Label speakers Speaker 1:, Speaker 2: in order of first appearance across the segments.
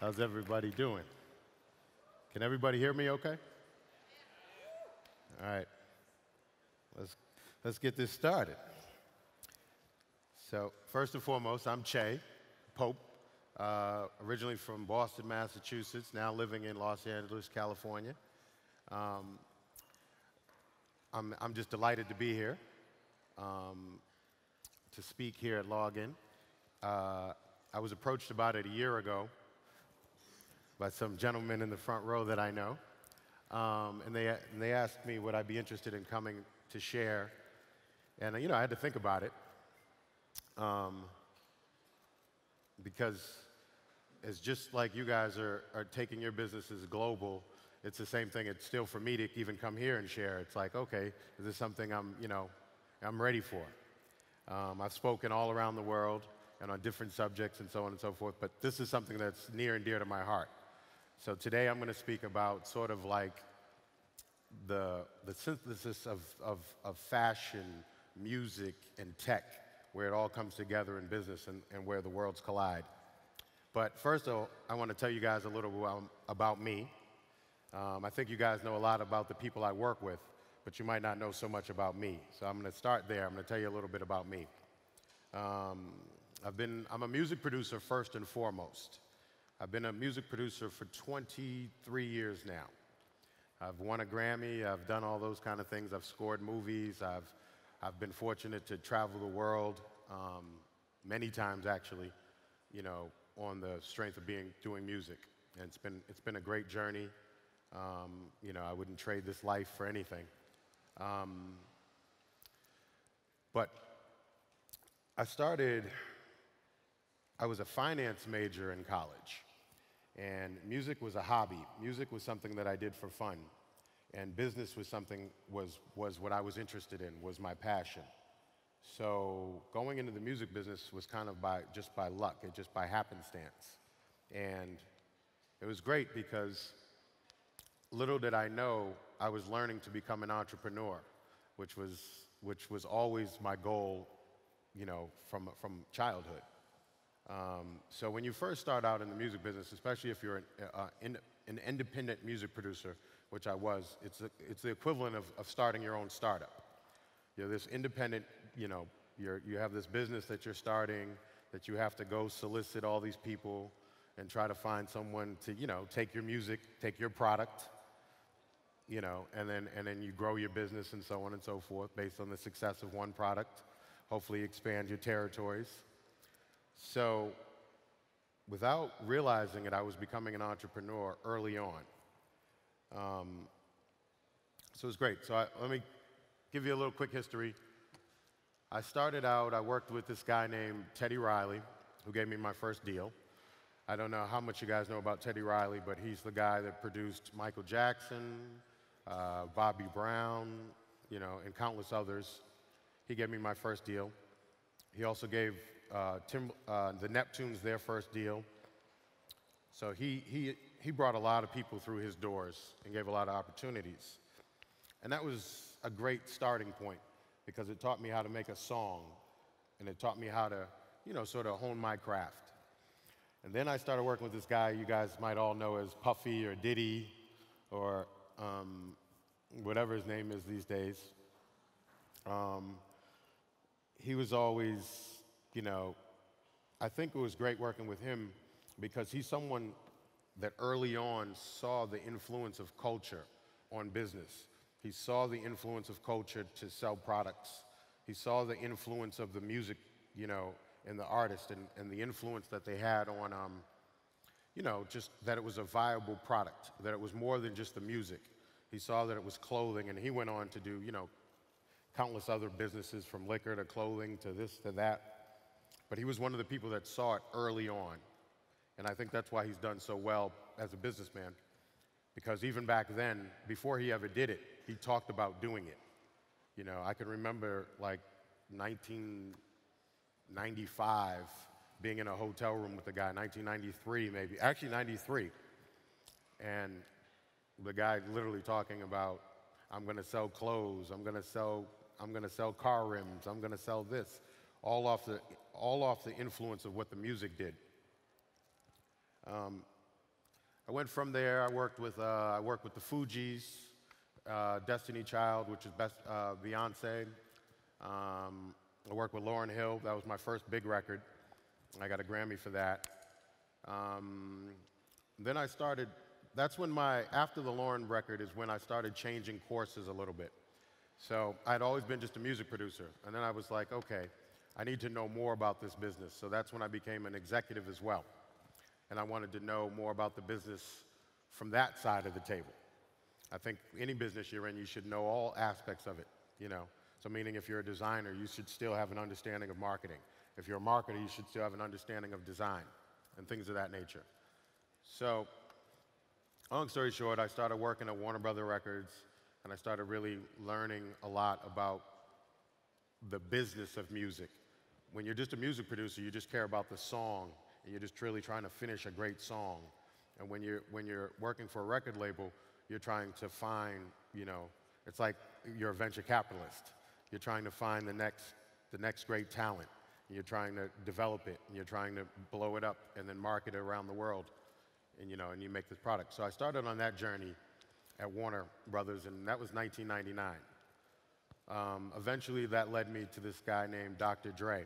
Speaker 1: How's everybody doing? Can everybody hear me okay? All right. Let's, let's get this started. So, first and foremost, I'm Che Pope, uh, originally from Boston, Massachusetts, now living in Los Angeles, California. Um, I'm, I'm just delighted to be here um, to speak here at Login. Uh, I was approached about it a year ago by some gentlemen in the front row that I know. Um, and, they, and they asked me would I be interested in coming to share. And, you know, I had to think about it um, because it's just like you guys are, are taking your businesses global. It's the same thing. It's still for me to even come here and share. It's like, okay, is this something I'm, you know, I'm ready for? Um, I've spoken all around the world and on different subjects and so on and so forth, but this is something that's near and dear to my heart. So today I'm going to speak about sort of like the, the synthesis of, of, of fashion, music, and tech, where it all comes together in business and, and where the worlds collide. But first, I want to tell you guys a little about, about me. Um, I think you guys know a lot about the people I work with, but you might not know so much about me. So I'm going to start there. I'm going to tell you a little bit about me. Um, I've been, I'm a music producer first and foremost. I've been a music producer for 23 years now. I've won a Grammy, I've done all those kind of things, I've scored movies, I've, I've been fortunate to travel the world um, many times actually, you know, on the strength of being, doing music. And it's been, it's been a great journey. Um, you know, I wouldn't trade this life for anything. Um, but I started, I was a finance major in college. And music was a hobby. Music was something that I did for fun. And business was something, was, was what I was interested in, was my passion. So going into the music business was kind of by, just by luck, it just by happenstance. And it was great because little did I know I was learning to become an entrepreneur, which was, which was always my goal, you know, from, from childhood. Um, so when you first start out in the music business, especially if you're an, uh, in, an independent music producer, which I was, it's, a, it's the equivalent of, of starting your own startup. You're this independent, you know, you're, you have this business that you're starting, that you have to go solicit all these people and try to find someone to, you know, take your music, take your product, you know, and then, and then you grow your business and so on and so forth based on the success of one product. Hopefully expand your territories. So, without realizing it, I was becoming an entrepreneur early on. Um, so it was great. So I, let me give you a little quick history. I started out, I worked with this guy named Teddy Riley, who gave me my first deal. I don't know how much you guys know about Teddy Riley, but he's the guy that produced Michael Jackson, uh, Bobby Brown, you know, and countless others. He gave me my first deal. He also gave uh, Tim, uh, the Neptunes their first deal. So he, he, he brought a lot of people through his doors and gave a lot of opportunities. And that was a great starting point because it taught me how to make a song and it taught me how to, you know, sort of hone my craft. And then I started working with this guy you guys might all know as Puffy or Diddy or um, whatever his name is these days. Um, he was always you know, I think it was great working with him because he's someone that early on saw the influence of culture on business. He saw the influence of culture to sell products. He saw the influence of the music, you know, and the artist and, and the influence that they had on, um, you know, just that it was a viable product, that it was more than just the music. He saw that it was clothing, and he went on to do, you know, countless other businesses from liquor to clothing to this to that. But he was one of the people that saw it early on. And I think that's why he's done so well as a businessman. Because even back then, before he ever did it, he talked about doing it. You know, I can remember like 1995 being in a hotel room with a guy, 1993 maybe, actually 93. And the guy literally talking about, I'm gonna sell clothes, I'm gonna sell, I'm gonna sell car rims, I'm gonna sell this all off the, all off the influence of what the music did. Um, I went from there. I worked with uh, I worked with the Fugees, uh, Destiny Child, which is best uh, Beyonce. Um, I worked with Lauryn Hill. That was my first big record. I got a Grammy for that. Um, then I started. That's when my after the Lauryn record is when I started changing courses a little bit. So I'd always been just a music producer, and then I was like, okay, I need to know more about this business. So that's when I became an executive as well. And I wanted to know more about the business from that side of the table. I think any business you're in, you should know all aspects of it, you know. So meaning if you're a designer, you should still have an understanding of marketing. If you're a marketer, you should still have an understanding of design and things of that nature. So, long story short, I started working at Warner Brother Records and I started really learning a lot about the business of music. When you're just a music producer, you just care about the song and you're just really trying to finish a great song. And when you're, when you're working for a record label, you're trying to find, you know, it's like you're a venture capitalist. You're trying to find the next, the next great talent. You're trying to develop it, and you're trying to blow it up and then market it around the world, and you know, and you make this product. So I started on that journey at Warner Brothers, and that was 1999. Um, eventually, that led me to this guy named Dr. Dre.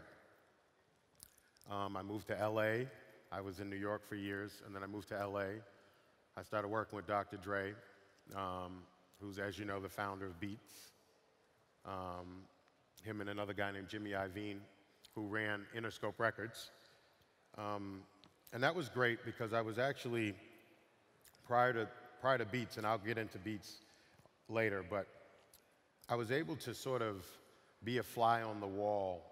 Speaker 1: Um, I moved to LA. I was in New York for years, and then I moved to LA. I started working with Dr. Dre, um, who's, as you know, the founder of Beats. Um, him and another guy named Jimmy Iovine, who ran Interscope Records. Um, and that was great because I was actually, prior to, prior to Beats, and I'll get into Beats later, but I was able to sort of be a fly on the wall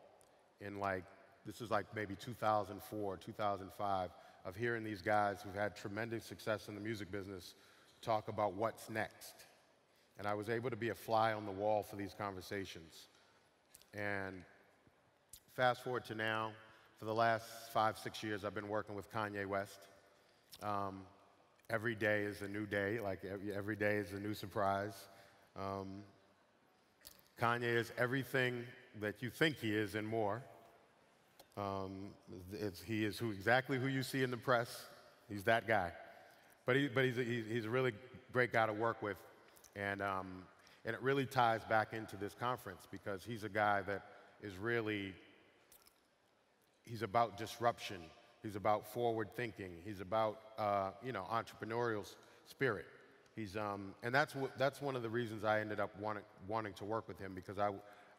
Speaker 1: in like, this is like maybe 2004, 2005, of hearing these guys who've had tremendous success in the music business talk about what's next. And I was able to be a fly on the wall for these conversations. And fast forward to now, for the last five, six years, I've been working with Kanye West. Um, every day is a new day, like every, every day is a new surprise. Um, Kanye is everything that you think he is and more. Um, he is who, exactly who you see in the press. He's that guy. But, he, but he's, a, he's a really great guy to work with. And, um, and it really ties back into this conference because he's a guy that is really, he's about disruption. He's about forward thinking. He's about, uh, you know, entrepreneurial spirit. He's, um, and that's, that's one of the reasons I ended up wanting, wanting to work with him because I,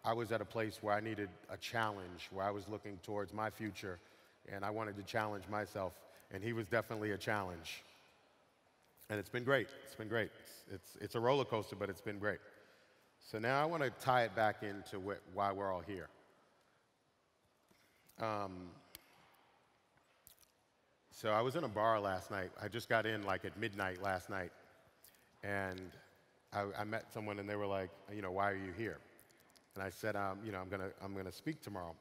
Speaker 1: I was at a place where I needed a challenge, where I was looking towards my future, and I wanted to challenge myself, and he was definitely a challenge. And it's been great. It's been great. It's, it's, it's a roller coaster, but it's been great. So now I want to tie it back into wh- why we're all here. Um, so I was in a bar last night. I just got in like at midnight last night, and I, I, met someone and they were like, you know, why are you here? And I said, um, you know, I'm gonna, I'm gonna speak tomorrow.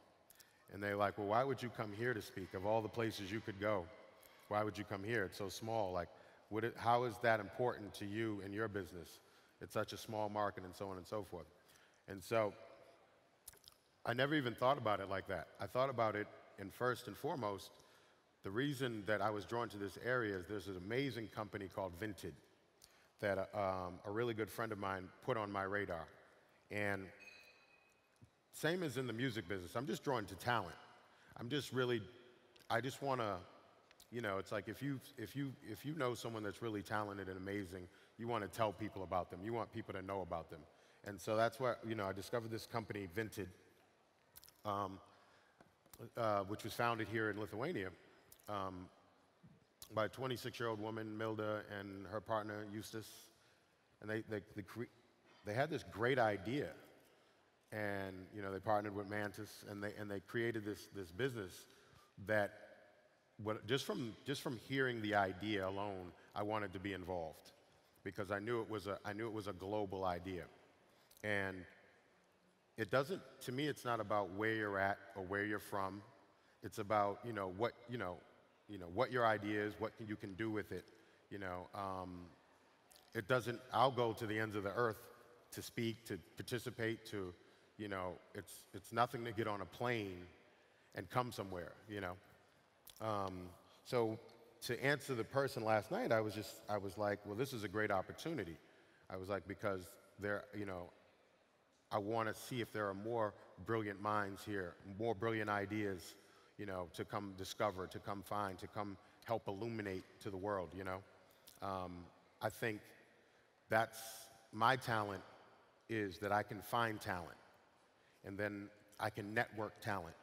Speaker 1: And they're like, well, why would you come here to speak? Of all the places you could go, why would you come here? It's so small. Like, it, how is that important to you and your business? It's such a small market and so on and so forth. And so I never even thought about it like that. I thought about it in first and foremost, the reason that I was drawn to this area is there's an amazing company called Vinted that um, a really good friend of mine put on my radar. And same as in the music business, I'm just drawn to talent. I'm just really, I just want to, you know, it's like if you, if, you, if you know someone that's really talented and amazing, you want to tell people about them. You want people to know about them. And so that's why, you know, I discovered this company, Vinted, um, uh, which was founded here in Lithuania um, by a 26-year-old woman, Milda, and her partner, Justas. And they, they, they, they, had this great idea. And, you know, they partnered with Mantas, and they, and they created this, this business that, what, just, from, just from hearing the idea alone, I wanted to be involved because I knew it was a, I knew it was a global idea. And it doesn't, to me, it's not about where you're at or where you're from. It's about, you know, what, you know, you know, what your idea is, what you can do with it. You know, um, it doesn't, I'll go to the ends of the earth to speak, to participate, to, you know, it's, it's nothing to get on a plane and come somewhere, you know. Um, so to answer the person last night, I was just, I was like, well, this is a great opportunity. I was like, because there, you know, I want to see if there are more brilliant minds here, more brilliant ideas, you know, to come discover, to come find, to come help illuminate to the world, you know. Um, I think that's my talent is that I can find talent and then I can network talent.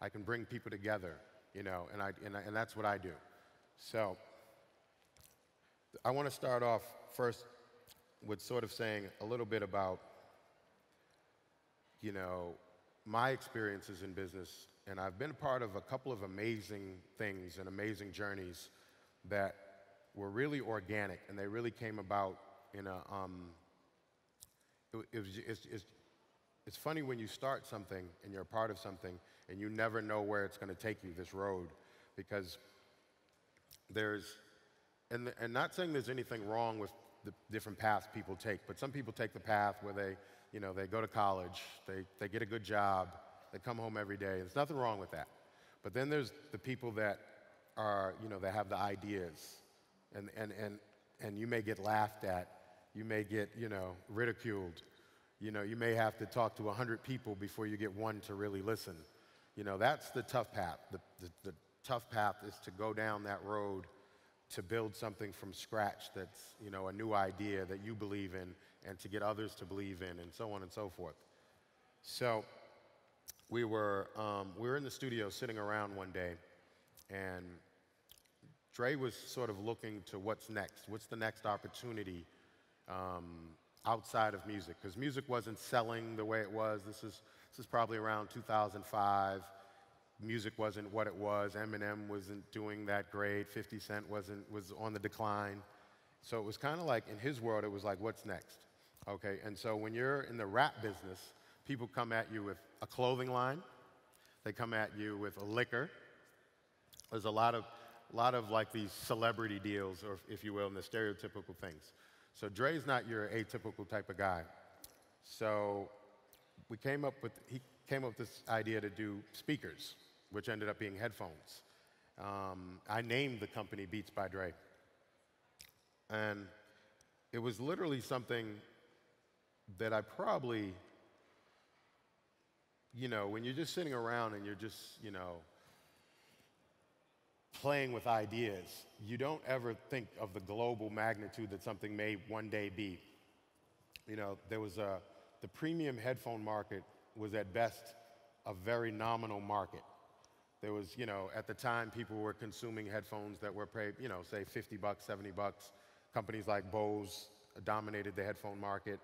Speaker 1: I can bring people together, you know, and, I, and, I, and that's what I do. So I want to start off first with sort of saying a little bit about, you know, my experiences in business. And I've been part of a couple of amazing things and amazing journeys that were really organic and they really came about in a, um, it, it was, it's, it's, it's funny when you start something and you're a part of something and you never know where it's going to take you, this road, because there's, and, and not saying there's anything wrong with the different paths people take, but some people take the path where they, you know, they go to college, they, they get a good job, they come home every day. There's nothing wrong with that. But then there's the people that are, you know, that have the ideas, and, and, and, and you may get laughed at, you may get, you know, ridiculed, you know, you may have to talk to 100 people before you get one to really listen. You know, that's the tough path. The, the, the tough path is to go down that road to build something from scratch that's, you know, a new idea that you believe in and to get others to believe in and so on and so forth. So we were, um, we were in the studio sitting around one day and Dre was sort of looking to what's next. What's the next opportunity um, outside of music? Because music wasn't selling the way it was. This is, this is probably around 2005 music wasn't what it was. Eminem wasn't doing that great. 50 Cent wasn't, was on the decline. So it was kind of like, in his world, it was like, what's next? Okay, and so when you're in the rap business, people come at you with a clothing line, they come at you with a liquor. There's a lot of, lot of like these celebrity deals, or if you will, and the stereotypical things. So Dre's not your atypical type of guy. So we came up with, he came up with this idea to do speakers which ended up being headphones. Um, I named the company Beats by Dre. And it was literally something that I probably, you know, when you're just sitting around and you're just, you know, playing with ideas, you don't ever think of the global magnitude that something may one day be. You know, there was a, the premium headphone market was at best a very nominal market. There was, you know, at the time people were consuming headphones that were you know, say 50 bucks, 70 bucks. Companies like Bose dominated the headphone market.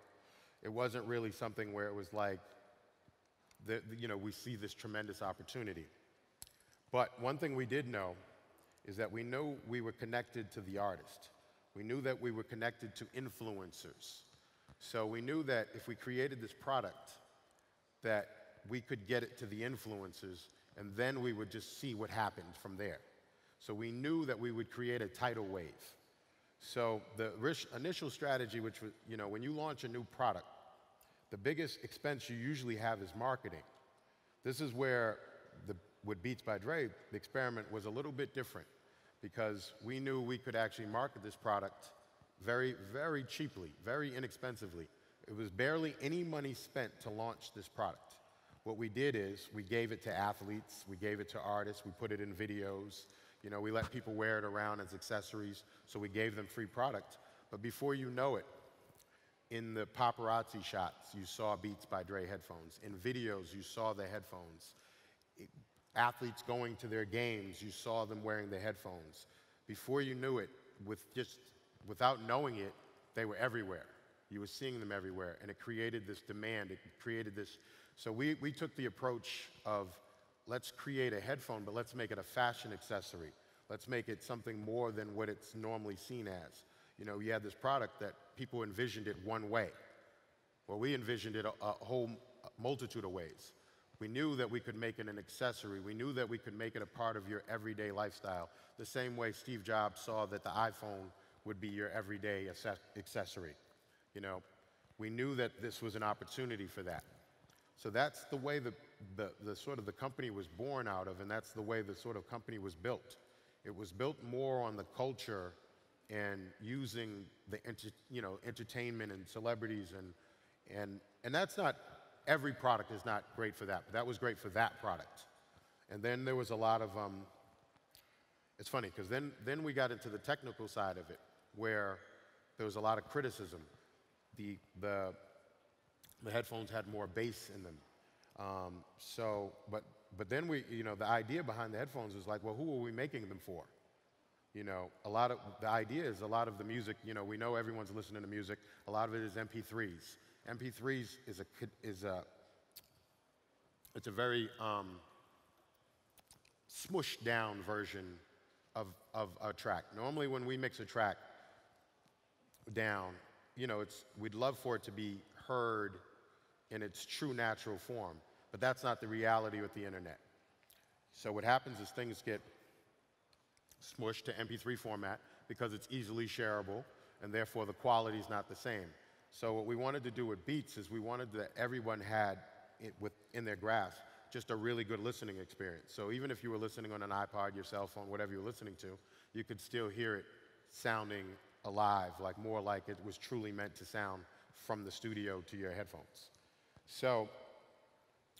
Speaker 1: It wasn't really something where it was like, the, you know, we see this tremendous opportunity. But one thing we did know is that we knew we were connected to the artist. We knew that we were connected to influencers. So we knew that if we created this product, that we could get it to the influencers and then we would just see what happened from there. So we knew that we would create a tidal wave. So the initial strategy, which was, you know, when you launch a new product, the biggest expense you usually have is marketing. This is where the, with Beats by Dre, the experiment was a little bit different because we knew we could actually market this product very, very cheaply, very inexpensively. It was barely any money spent to launch this product. What we did is we gave it to athletes, we gave it to artists, we put it in videos. You know, we let people wear it around as accessories, so we gave them free product. But before you know it, in the paparazzi shots, you saw Beats by Dre headphones. In videos, you saw the headphones. It, athletes going to their games, you saw them wearing the headphones. Before you knew it, with just without knowing it, they were everywhere. You were seeing them everywhere, and it created this demand. It created this so we, we took the approach of let's create a headphone, but let's make it a fashion accessory. Let's make it something more than what it's normally seen as. You know, you had this product that people envisioned it one way. Well, we envisioned it a, a whole multitude of ways. We knew that we could make it an accessory. We knew that we could make it a part of your everyday lifestyle, the same way Steve Jobs saw that the iPhone would be your everyday accessory. You know, we knew that this was an opportunity for that. So that's the way the, the, the, sort of the company was born out of, and that's the way the sort of company was built. It was built more on the culture and using the you know entertainment and celebrities and and and that's not every product is not great for that, but that was great for that product. And then there was a lot of um, it's funny because then then we got into the technical side of it where there was a lot of criticism. The the the headphones had more bass in them. Um, so, but but then we, you know, the idea behind the headphones is like, well, who are we making them for? You know, a lot of the idea is a lot of the music. You know, we know everyone's listening to music. A lot of it is MP3s. MP3s is a is a it's a very um, smushed down version of of a track. Normally, when we mix a track down, you know, it's we'd love for it to be heard in its true natural form, but that's not the reality with the internet. So what happens is things get smushed to MP3 format because it's easily shareable, and therefore the quality is not the same. So what we wanted to do with Beats is we wanted that everyone had it within their grasp just a really good listening experience. So even if you were listening on an iPod, your cell phone, whatever you were listening to, you could still hear it sounding alive, like more like it was truly meant to sound from the studio to your headphones. So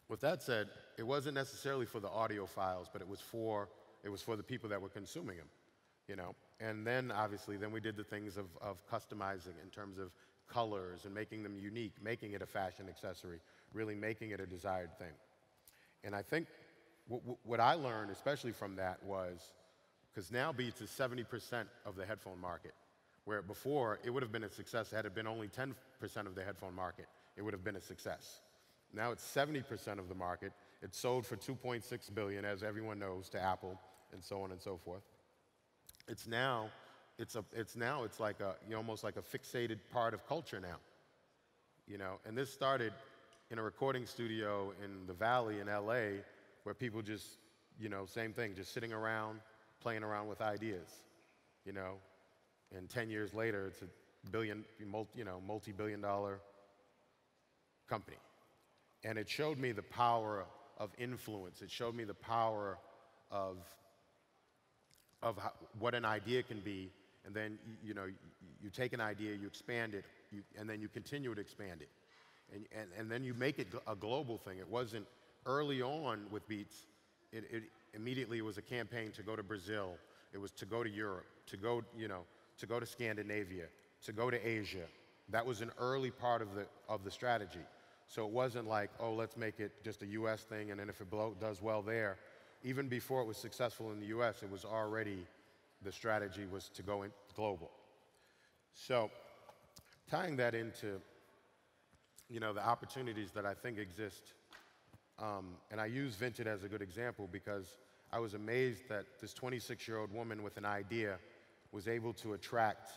Speaker 1: with that said, it wasn't necessarily for the audiophiles, but it was for it was for the people that were consuming them, you know. And then obviously, then we did the things of, of customizing in terms of colors and making them unique, making it a fashion accessory, really making it a desired thing. And I think what I learned, especially from that, was because now Beats is 70% of the headphone market, where before it would have been a success had it been only 10% of the headphone market, it would have been a success. Now it's 70% of the market. It sold for 2.6 billion, as everyone knows, to Apple and so on and so forth. It's now, it's, a, it's now, it's like a, you know, almost like a fixated part of culture now. You know, and this started in a recording studio in the Valley in LA where people just, you know, same thing, just sitting around, playing around with ideas, you know. And 10 years later, it's a billion, you know, multi-billion dollar company. And it showed me the power of influence. It showed me the power of of how, what an idea can be, and then you, you know you, you, take an idea, you expand it, you, and then you continue to expand it, and, and, and then you make it a global thing. It wasn't early on with Beats. It, it immediately was a campaign to go to Brazil. It was to go to Europe, to go you know to go to Scandinavia, to go to Asia. That was an early part of the of the strategy. So it wasn't like, oh, let's make it just a U.S. thing, and then if it blow, does well there, even before it was successful in the US, it was already, the strategy was to go global. So tying that into, you know, the opportunities that I think exist, um, and I use Vinted as a good example because I was amazed that this 26-year-old woman with an idea was able to attract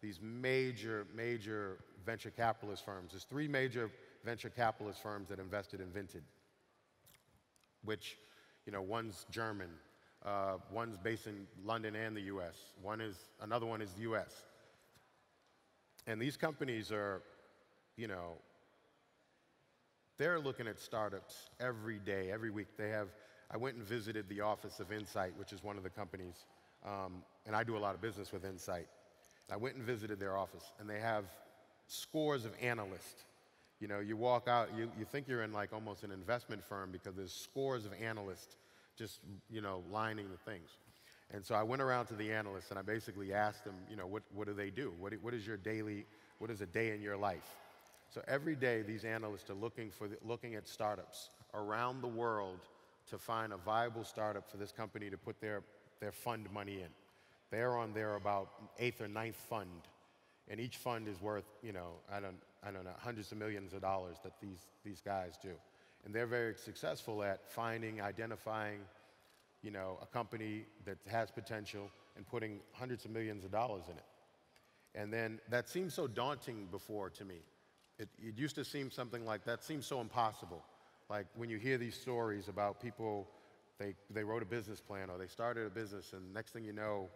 Speaker 1: these major, major venture capitalist firms. There's three major venture capitalist firms that invested in Vinted, which you know, one's German, uh, one's based in London and the U.S. One is another one is the U.S. And these companies are, you know, they're looking at startups every day, every week. They have. I went and visited the office of Insight, which is one of the companies, um, and I do a lot of business with Insight. I went and visited their office, and they have scores of analysts you know, you walk out, you, you think you're in like almost an investment firm because there's scores of analysts just, you know, lining the things. And so I went around to the analysts and I basically asked them, you know, what, what do they do? What, what is your daily, what is a day in your life? So every day these analysts are looking, for the, looking at startups around the world to find a viable startup for this company to put their, their fund money in. They're on their about eighth or ninth fund. And each fund is worth, you know, I don't, I don't know, hundreds of millions of dollars that these, these guys do. And they're very successful at finding, identifying, you know, a company that has potential and putting hundreds of millions of dollars in it. And then that seemed so daunting before to me. It, it used to seem something like that seems so impossible. Like when you hear these stories about people, they, they wrote a business plan or they started a business and next thing you know,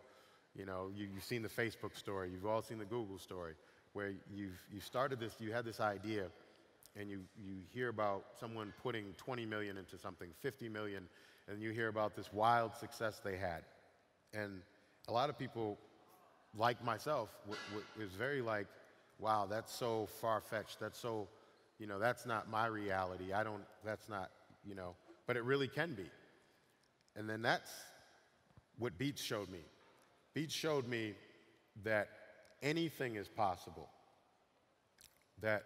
Speaker 1: you know, you, you've seen the Facebook story, you've all seen the Google story where you've, you started this, you had this idea, and you, you hear about someone putting 20 million into something, 50 million, and you hear about this wild success they had. And a lot of people, like myself, w- w- is very like, wow, that's so far fetched. That's so, you know, that's not my reality. I don't, that's not, you know, but it really can be. And then that's what Beats showed me. Beats showed me that anything is possible, that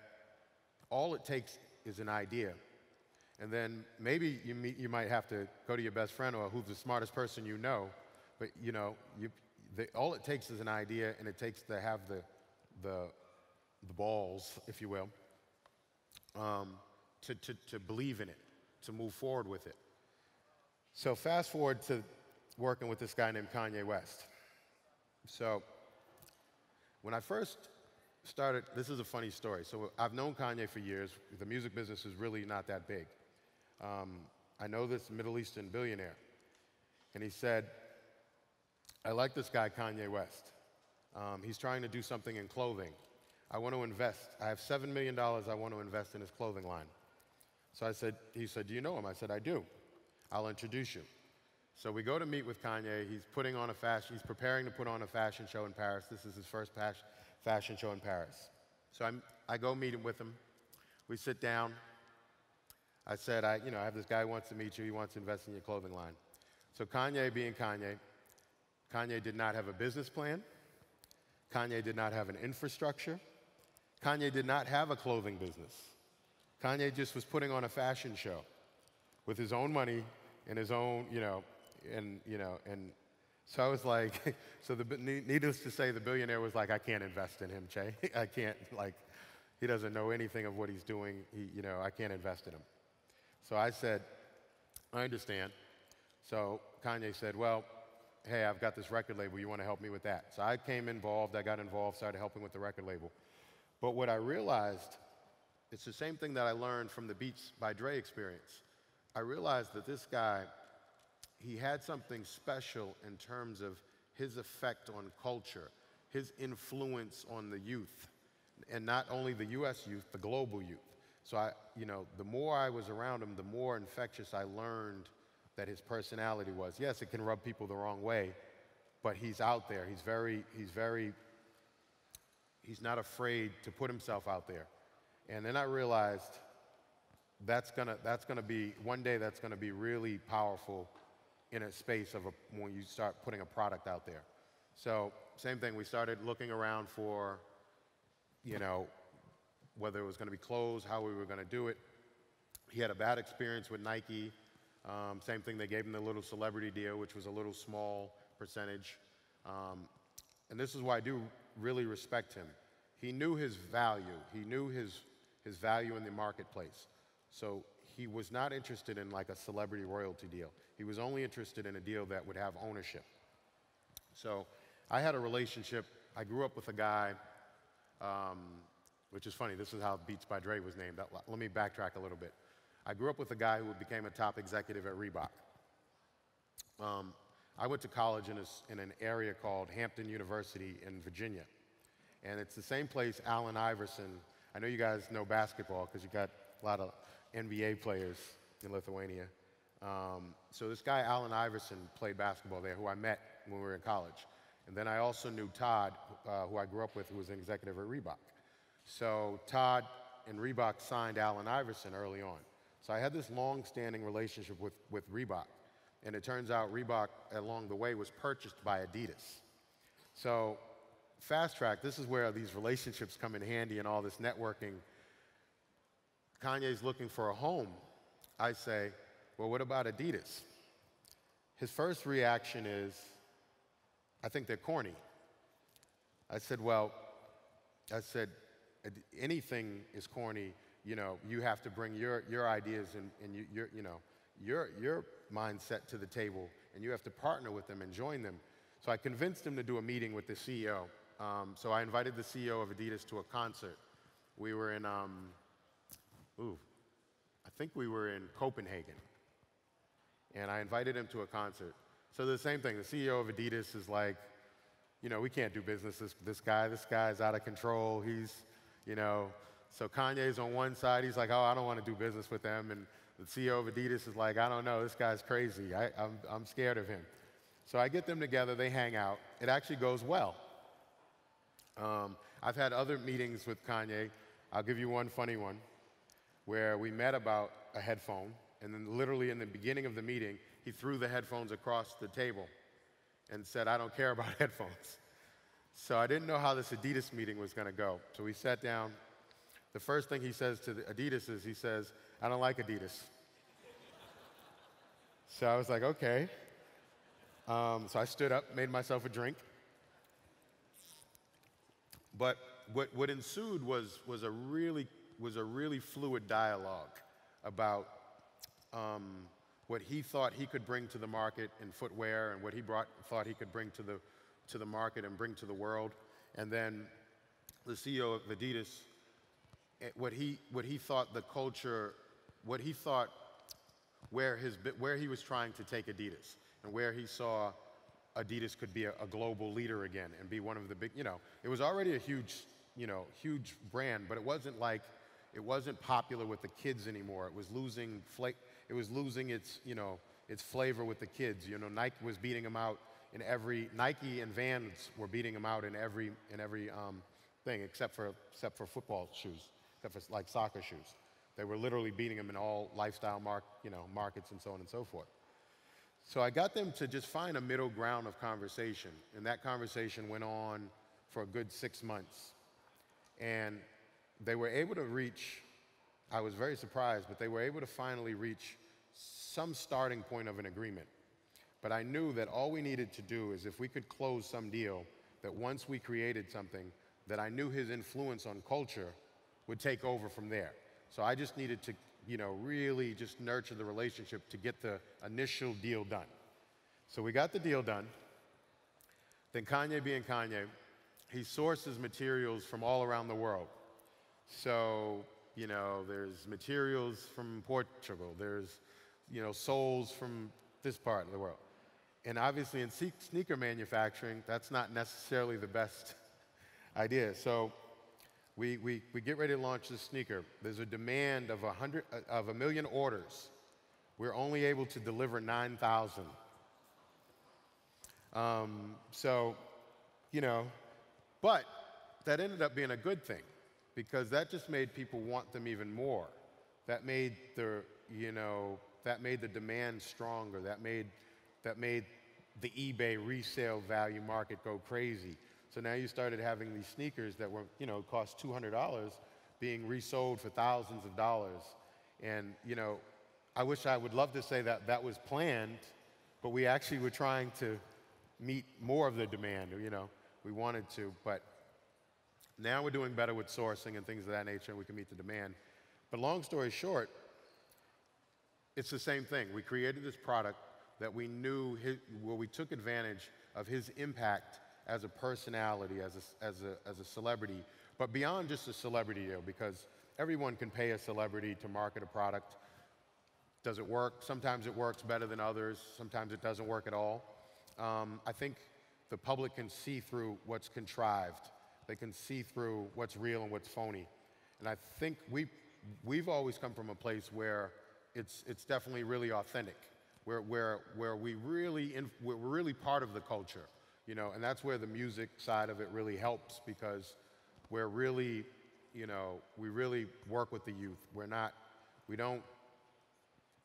Speaker 1: all it takes is an idea. And then maybe you, meet, you might have to go to your best friend or who's the smartest person you know, but you know, you, the, all it takes is an idea and it takes to have the, the, the balls, if you will, um, to, to, to believe in it, to move forward with it. So fast forward to working with this guy named Kanye West. So when I first started, this is a funny story. So I've known Kanye for years. The music business is really not that big. Um, I know this Middle Eastern billionaire. And he said, I like this guy, Kanye West. Um, he's trying to do something in clothing. I want to invest. I have $7 million I want to invest in his clothing line. So I said, he said, Do you know him? I said, I do. I'll introduce you. So we go to meet with Kanye. He's putting on a fashion, he's preparing to put on a fashion show in Paris. This is his first fashion show in Paris. So I'm, I go meet him with him. We sit down. I said, I, you know, I have this guy who wants to meet you. He wants to invest in your clothing line. So Kanye being Kanye, Kanye did not have a business plan. Kanye did not have an infrastructure. Kanye did not have a clothing business. Kanye just was putting on a fashion show with his own money and his own, you know, and, you know, and so I was like, so the, needless to say, the billionaire was like, I can't invest in him, Che. I can't, like, he doesn't know anything of what he's doing. He, you know, I can't invest in him. So I said, I understand. So Kanye said, well, hey, I've got this record label. You want to help me with that? So I came involved. I got involved, started helping with the record label. But what I realized, it's the same thing that I learned from the Beats by Dre experience. I realized that this guy, he had something special in terms of his effect on culture, his influence on the youth, and not only the US youth, the global youth. So I, you know, the more I was around him, the more infectious I learned that his personality was. Yes, it can rub people the wrong way, but he's out there. He's very, he's very, he's not afraid to put himself out there. And then I realized that's gonna, that's gonna be, one day that's gonna be really powerful in a space of a, when you start putting a product out there. So same thing, we started looking around for, you know, whether it was gonna be clothes, how we were gonna do it. He had a bad experience with Nike. Um, same thing, they gave him the little celebrity deal, which was a little small percentage. Um, and this is why I do really respect him. He knew his value. He knew his, his value in the marketplace. So he was not interested in like a celebrity royalty deal. He was only interested in a deal that would have ownership. So I had a relationship. I grew up with a guy, um, which is funny. This is how Beats by Dre was named. Let me backtrack a little bit. I grew up with a guy who became a top executive at Reebok. Um, I went to college in, a, in an area called Hampton University in Virginia. And it's the same place Allen Iverson, I know you guys know basketball because you got a lot of NBA players in Lithuania. Um, so this guy, Allen Iverson, played basketball there, who I met when we were in college. And then I also knew Todd, uh, who I grew up with, who was an executive at Reebok. So Todd and Reebok signed Allen Iverson early on. So I had this long-standing relationship with, with Reebok. And it turns out Reebok, along the way, was purchased by Adidas. So fast track, this is where these relationships come in handy and all this networking Kanye's looking for a home, I say, well, what about Adidas? His first reaction is, I think they're corny. I said, well, I said, anything is corny. You know, you have to bring your, your ideas and, and you, your, you know, your, your mindset to the table, and you have to partner with them and join them. So I convinced him to do a meeting with the CEO. Um, so I invited the CEO of Adidas to a concert. We were in um, ooh, I think we were in Copenhagen. And I invited him to a concert. So the same thing, the CEO of Adidas is like, you know, we can't do business. This, this guy, this guy's out of control. He's, you know, so Kanye's on one side. He's like, oh, I don't want to do business with them. And the CEO of Adidas is like, I don't know, this guy's crazy. I, I'm, I'm scared of him. So I get them together, they hang out. It actually goes well. Um, I've had other meetings with Kanye. I'll give you one funny one where we met about a headphone, and then literally in the beginning of the meeting, he threw the headphones across the table and said, I don't care about headphones. So I didn't know how this Adidas meeting was going to go. So we sat down. The first thing he says to the Adidas is, he says, I don't like Adidas. so I was like, okay. Um, so I stood up, made myself a drink. But what, what ensued was, was, a really, was a really fluid dialogue about um, what he thought he could bring to the market in footwear and what he brought, thought he could bring to the, to the market and bring to the world. And then the CEO of Adidas, eh, what he, what he thought the culture, what he thought where, his, where he was trying to take Adidas and where he saw Adidas could be a, a, global leader again and be one of the big, you know, it was already a huge, you know, huge brand, but it wasn't like, it wasn't popular with the kids anymore. It was losing, fla- it was losing its, you know, its flavor with the kids. You know, Nike was beating them out in every, Nike and Vans were beating them out in every, in every um, thing except for, except for football shoes, except for like soccer shoes. They were literally beating them in all lifestyle mark, you know, markets and so on and so forth. So I got them to just find a middle ground of conversation. And that conversation went on for a good six months. And they were able to reach, I was very surprised, but they were able to finally reach some starting point of an agreement. But I knew that all we needed to do is if we could close some deal, that once we created something, that I knew his influence on culture would take over from there. So I just needed to you know, really just nurture the relationship to get the initial deal done. So we got the deal done. Then Kanye being Kanye, he sources materials from all around the world. So, you know, there's materials from Portugal, there's, you know, soles from this part of the world. And obviously in sneaker manufacturing, that's not necessarily the best idea. So we, we, we get ready to launch this sneaker. There's a demand of a, hundred, of a million orders. We're only able to deliver 9,000. Um, so, you know, but that ended up being a good thing because that just made people want them even more. That made the, you know, that made the demand stronger. That made, that made the eBay resale value market go crazy. So now you started having these sneakers that were, you know, cost $200 being resold for thousands of dollars. And, you know, I wish I would love to say that that was planned, but we actually were trying to meet more of the demand, you know, we wanted to, but now we're doing better with sourcing and things of that nature, and we can meet the demand. But long story short, it's the same thing. We created this product that we knew, his, where we took advantage of his impact as a personality, as a, as a, as a celebrity, but beyond just a celebrity deal, because everyone can pay a celebrity to market a product. Does it work? Sometimes it works better than others. Sometimes it doesn't work at all. Um, I think the public can see through what's contrived. They can see through what's real and what's phony. And I think we, we've always come from a place where it's, it's definitely really authentic, where, where, where we really we're really part of the culture you know, and that's where the music side of it really helps because we're really, you know, we really work with the youth. We're not, we don't,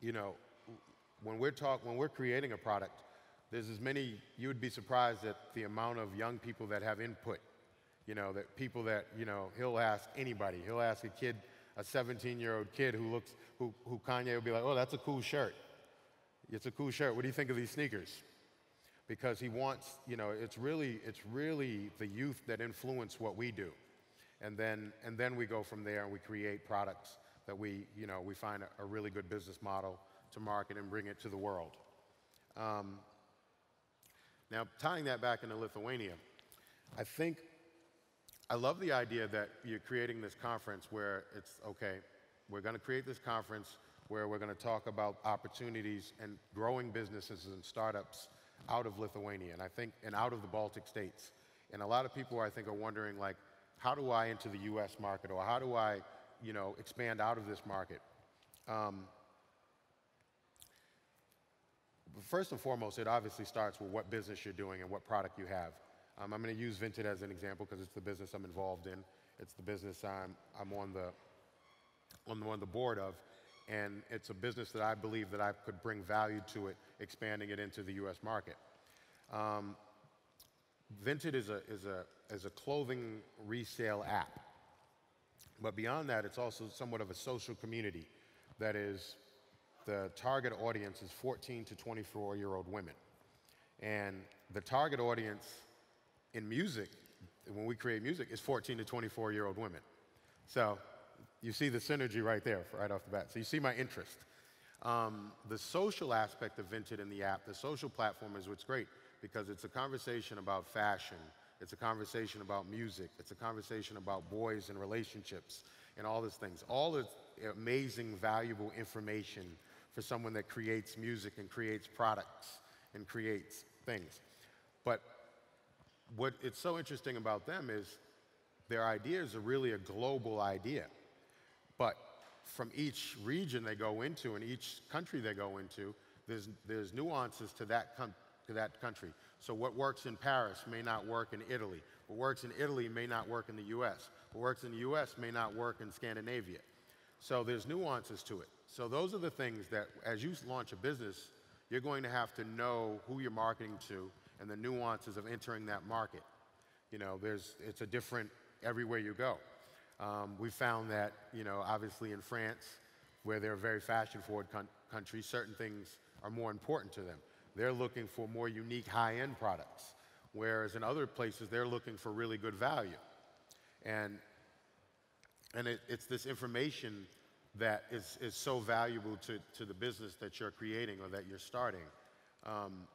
Speaker 1: you know, when we're talk, when we're creating a product, there's as many, you would be surprised at the amount of young people that have input. You know, that people that, you know, he'll ask anybody. He'll ask a kid, a 17 year old kid who looks, who, who Kanye will be like, oh, that's a cool shirt. It's a cool shirt. What do you think of these sneakers? because he wants, you know, it's really, it's really the youth that influence what we do. And then, and then we go from there and we create products that we, you know, we find a, a really good business model to market and bring it to the world. Um, now, tying that back into Lithuania, I think I love the idea that you're creating this conference where it's okay, we're going to create this conference where we're going to talk about opportunities and growing businesses and startups out of Lithuania and I think and out of the Baltic states. And a lot of people I think are wondering like, how do I enter the U.S. market or how do I, you know, expand out of this market? Um, first and foremost, it obviously starts with what business you're doing and what product you have. Um, I'm going to use Vinted as an example because it's the business I'm involved in. It's the business I'm, I'm on, the, on, the, on the board of. And it's a business that I believe that I could bring value to it, expanding it into the U.S. market. Um, Vinted is a, is, a, is a clothing resale app. But beyond that, it's also somewhat of a social community that is the target audience is 14 to 24 year old women. And the target audience in music, when we create music, is 14 to 24 year old women. So you see the synergy right there, right off the bat. So you see my interest. Um, the social aspect of Vinted in the app, the social platform is what's great because it's a conversation about fashion, it's a conversation about music, it's a conversation about boys and relationships and all these things. All the amazing, valuable information for someone that creates music and creates products and creates things. But what it's so interesting about them is their ideas are really a global idea. But from each region they go into and each country they go into, there's, there's nuances to that, to that country. So what works in Paris may not work in Italy. What works in Italy may not work in the US. What works in the US may not work in Scandinavia. So there's nuances to it. So those are the things that as you launch a business, you're going to have to know who you're marketing to and the nuances of entering that market. You know, there's, it's a different everywhere you go. Um, we found that, you know, obviously in France, where they're a very fashion-forward country, certain things are more important to them. They're looking for more unique high-end products, whereas in other places, they're looking for really good value. And, and it, it's this information that is, is so valuable to, to the business that you're creating or that you're starting. Um,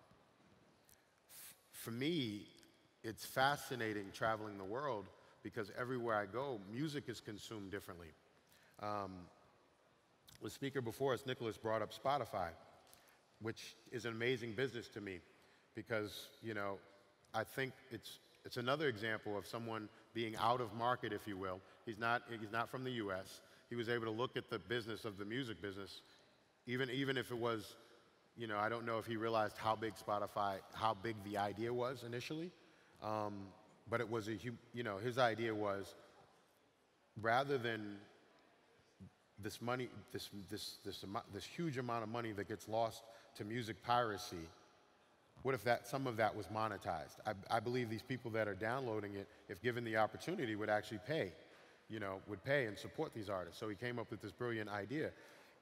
Speaker 1: for me, it's fascinating traveling the world because everywhere I go, music is consumed differently. Um, the speaker before us, Nicholas, brought up Spotify, which is an amazing business to me because, you know, I think it's, it's another example of someone being out of market, if you will. He's not, he's not from the US he was able to look at the business of the music business, even, even if it was, you know, I don't know if he realized how big Spotify, how big the idea was initially, um, but it was a, you know, his idea was rather than this money, this, this, this, this huge amount of money that gets lost to music piracy, what if that, some of that was monetized? I, I believe these people that are downloading it, if given the opportunity, would actually pay you know, would pay and support these artists. So he came up with this brilliant idea.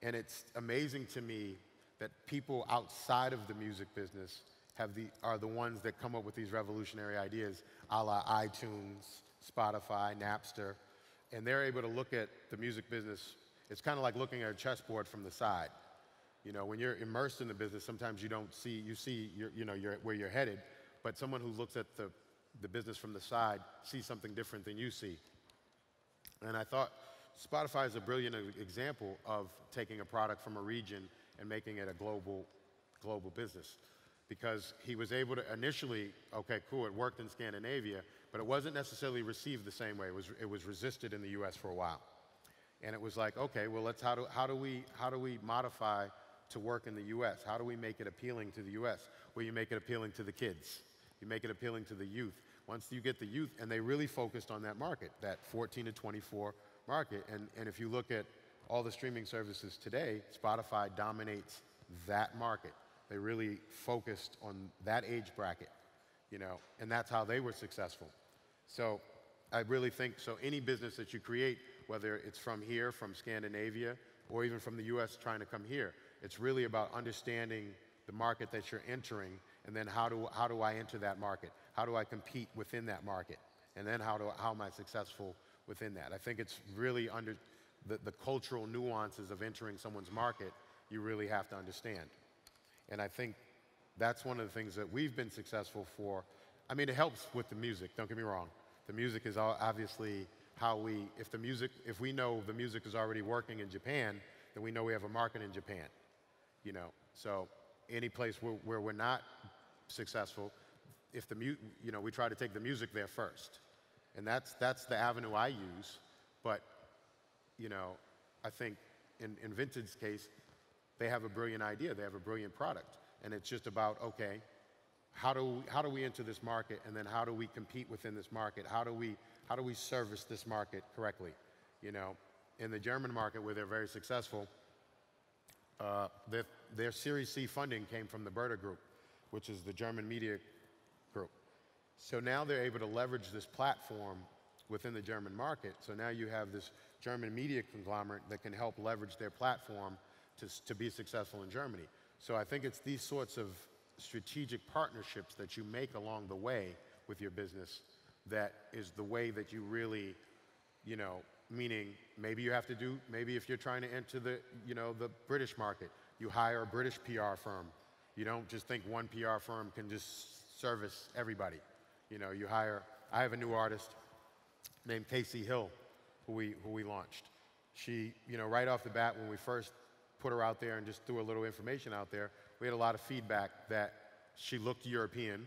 Speaker 1: And it's amazing to me that people outside of the music business have the, are the ones that come up with these revolutionary ideas, a la iTunes, Spotify, Napster, and they're able to look at the music business. It's kind of like looking at a chessboard from the side. You know, when you're immersed in the business, sometimes you don't see, you see, your, you know, you're, where you're headed, but someone who looks at the, the business from the side sees something different than you see. And I thought Spotify is a brilliant example of taking a product from a region and making it a global, global business. Because he was able to initially, okay, cool, it worked in Scandinavia, but it wasn't necessarily received the same way. It was, it was resisted in the US for a while. And it was like, okay, well, let's, how do, how do, we, how do we modify to work in the US? How do we make it appealing to the US? Well, you make it appealing to the kids. You make it appealing to the youth. Once you get the youth, and they really focused on that market, that 14 to 24 market. And, and if you look at all the streaming services today, Spotify dominates that market. They really focused on that age bracket, you know, and that's how they were successful. So I really think, so any business that you create, whether it's from here, from Scandinavia, or even from the US trying to come here, it's really about understanding the market that you're entering and then how do, how do I enter that market? How do I compete within that market? And then how, do, how am I successful within that? I think it's really under the, the cultural nuances of entering someone's market, you really have to understand. And I think that's one of the things that we've been successful for. I mean, it helps with the music, don't get me wrong. The music is obviously how we, if the music, if we know the music is already working in Japan, then we know we have a market in Japan, you know. So any place where, where we're not successful, if the mu- you know, we try to take the music there first. And that's, that's the avenue I use. But, you know, I think in, in Vinted's case, they have a brilliant idea. They have a brilliant product. And it's just about, okay, how do, we, how do we enter this market and then how do we compete within this market? How do we, how do we service this market correctly? You know, in the German market where they're very successful, uh, their, their Series C funding came from the Burda Group, which is the German media group. So now they're able to leverage this platform within the German market. So now you have this German media conglomerate that can help leverage their platform to, to be successful in Germany. So I think it's these sorts of strategic partnerships that you make along the way with your business that is the way that you really, you know, meaning maybe you have to do, maybe if you're trying to enter the, you know, the British market, you hire a British PR firm. You don't just think one PR firm can just service everybody. You know, you hire, I have a new artist named Casey Hill who we, who we launched. She, you know, right off the bat when we first put her out there and just threw a little information out there, we had a lot of feedback that she looked European,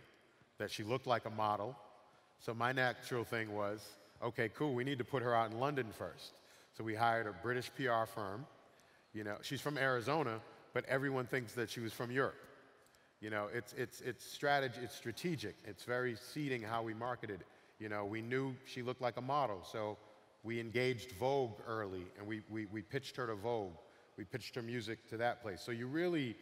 Speaker 1: that she looked like a model. So my natural thing was, okay, cool, we need to put her out in London first. So we hired a British PR firm. You know, she's from Arizona, but everyone thinks that she was from Europe. You know, it's, it's, it's, strategy, it's strategic. It's very seeding how we marketed. You know, we knew she looked like a model, so we engaged Vogue early, and we, we, we pitched her to Vogue. We pitched her music to that place. So you really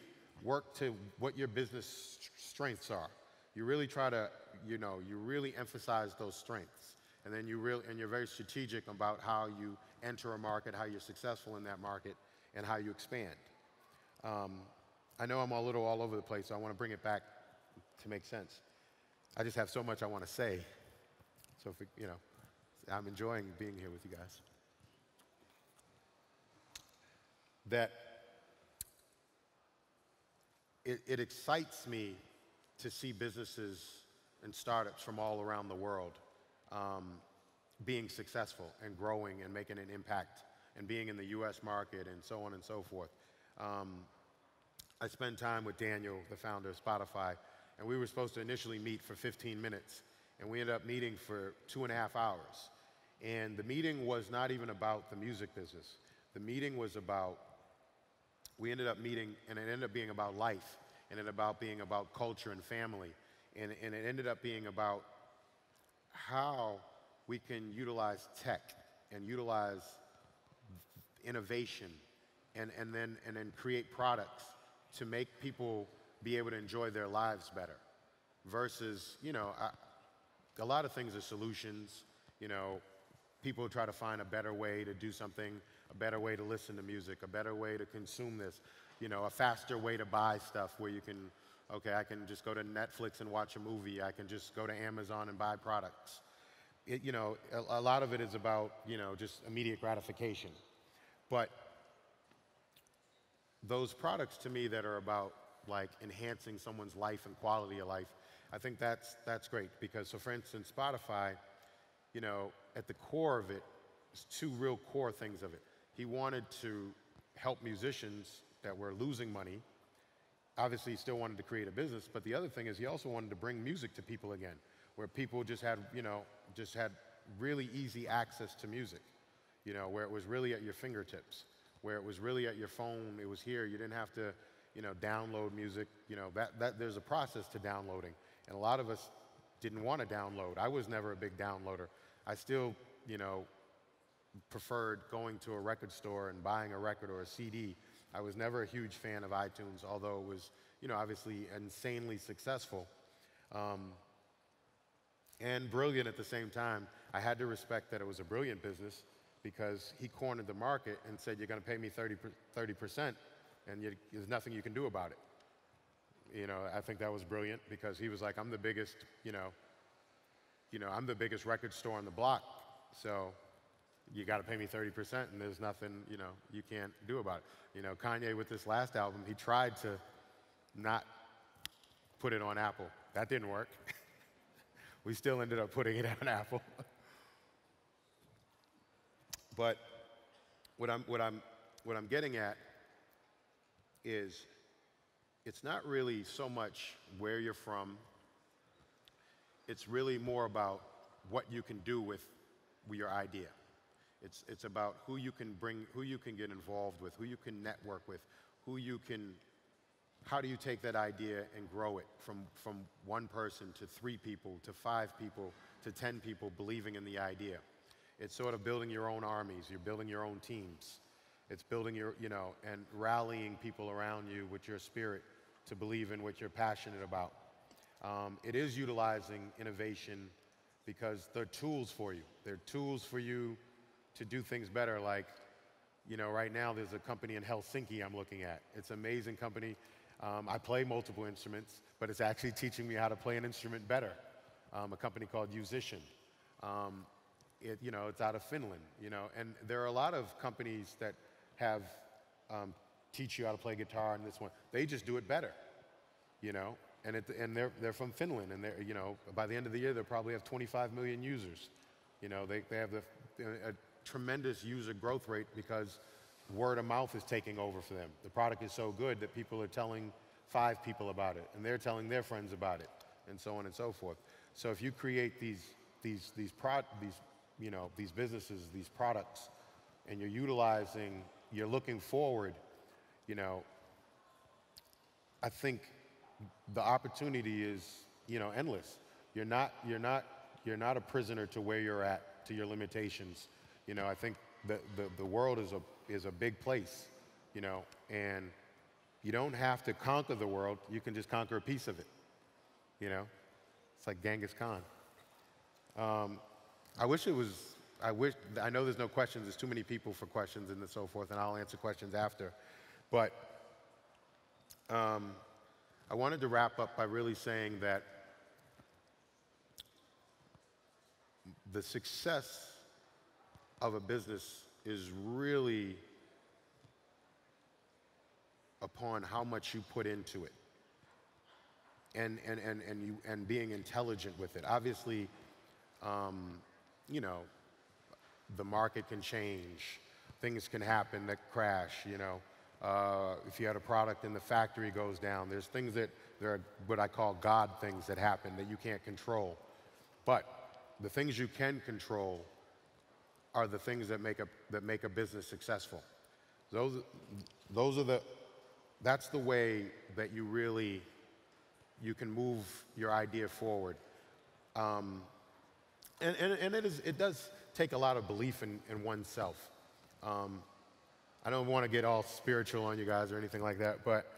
Speaker 1: work to what your business strengths are. You really try to, you know, you really emphasize those strengths. And then you really, and you're very strategic about how you enter a market, how you're successful in that market, and how you expand. Um, I know I'm a little all over the place, so I want to bring it back to make sense. I just have so much I want to say. So, if, you know, I'm enjoying being here with you guys. That it, it excites me to see businesses and startups from all around the world um, being successful and growing and making an impact and being in the US market and so on and so forth. Um, I spent time with Daniel, the founder of Spotify, and we were supposed to initially meet for 15 minutes, and we ended up meeting for two and a half hours. And the meeting was not even about the music business. The meeting was about, we ended up meeting, and it ended up being about life, and it about being about culture and family. And, and it ended up being about how we can utilize tech and utilize innovation and, and, then, and then create products to make people be able to enjoy their lives better versus, you know, I, a lot of things are solutions. You know, people try to find a better way to do something, a better way to listen to music, a better way to consume this, you know, a faster way to buy stuff where you can, okay, I can just go to Netflix and watch a movie. I can just go to Amazon and buy products. It, you know, a, a lot of it is about, you know, just immediate gratification. But those products to me that are about like enhancing someone's life and quality of life, I think that's, that's great because, so for instance, Spotify, you know, at the core of it, there's two real core things of it. He wanted to help musicians that were losing money. Obviously, he still wanted to create a business, but the other thing is he also wanted to bring music to people again, where people just had, you know, just had really easy access to music, you know, where it was really at your fingertips where it was really at your phone, it was here, you didn't have to, you know, download music, you know, that, that, there's a process to downloading. And a lot of us didn't want to download. I was never a big downloader. I still, you know, preferred going to a record store and buying a record or a CD. I was never a huge fan of iTunes, although it was, you know, obviously insanely successful. Um, and brilliant at the same time. I had to respect that it was a brilliant business because he cornered the market and said, you're going to pay me 30, 30% and you, there's nothing you can do about it. You know, I think that was brilliant because he was like, I'm the biggest, you know, you know, I'm the biggest record store on the block, so you got to pay me 30% and there's nothing, you know, you can't do about it. You know, Kanye with this last album, he tried to not put it on Apple. That didn't work. we still ended up putting it on Apple. But what I'm, what I'm, what I'm getting at is it's not really so much where you're from, it's really more about what you can do with your idea. It's, it's about who you can bring, who you can get involved with, who you can network with, who you can how do you take that idea and grow it from, from one person to three people to five people to 10 people believing in the idea? It's sort of building your own armies, you're building your own teams. It's building your, you know, and rallying people around you with your spirit to believe in what you're passionate about. Um, it is utilizing innovation because they're tools for you. They're tools for you to do things better. Like, you know, right now there's a company in Helsinki I'm looking at. It's an amazing company. Um, I play multiple instruments, but it's actually teaching me how to play an instrument better. Um, a company called Yousician. Um, it, you know, it's out of Finland, you know, and there are a lot of companies that have um, teach you how to play guitar and this one. They just do it better, you know, and, it, and they're, they're from Finland, and they're, you know, by the end of the year, they'll probably have 25 million users. You know, they, they have the, a tremendous user growth rate because word of mouth is taking over for them. The product is so good that people are telling five people about it, and they're telling their friends about it, and so on and so forth. So if you create these, these, these, pro, these, you know, these businesses, these products, and you're utilizing, you're looking forward, you know, I think the opportunity is, you know, endless. You're not, you're not, you're not a prisoner to where you're at, to your limitations. You know, I think the, the, the world is a, is a big place, you know, and you don't have to conquer the world. You can just conquer a piece of it, you know. It's like Genghis Khan. Um, I wish it was, I wish, I know there's no questions, there's too many people for questions and so forth, and I'll answer questions after. But um, I wanted to wrap up by really saying that the success of a business is really upon how much you put into it and, and, and, and, you, and being intelligent with it. Obviously, um, you know, the market can change, things can happen that crash, you know. Uh, if you had a product and the factory goes down, there's things that, there are what I call God things that happen that you can't control. But the things you can control are the things that make a, that make a business successful. Those, those are the, that's the way that you really, you can move your idea forward. Um, and, and, and it, is, it does take a lot of belief in, in oneself. Um, I don't want to get all spiritual on you guys or anything like that, but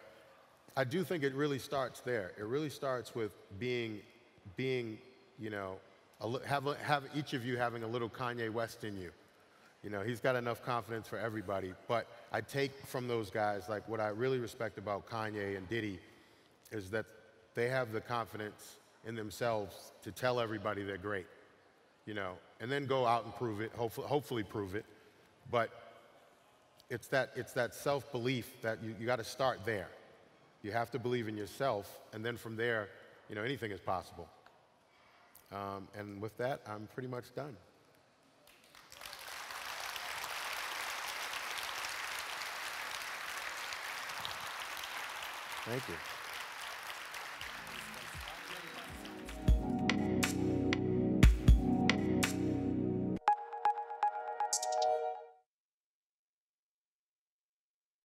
Speaker 1: I do think it really starts there. It really starts with being, being you know, a, have, have each of you having a little Kanye West in you. You know, he's got enough confidence for everybody. But I take from those guys, like what I really respect about Kanye and Diddy is that they have the confidence in themselves to tell everybody they're great, you know, and then go out and prove it, hopefully, hopefully prove it. But it's that, it's that self-belief that you, you got to start there. You have to believe in yourself, and then from there, you know, anything is possible. Um, and with that, I'm pretty much done. Thank you.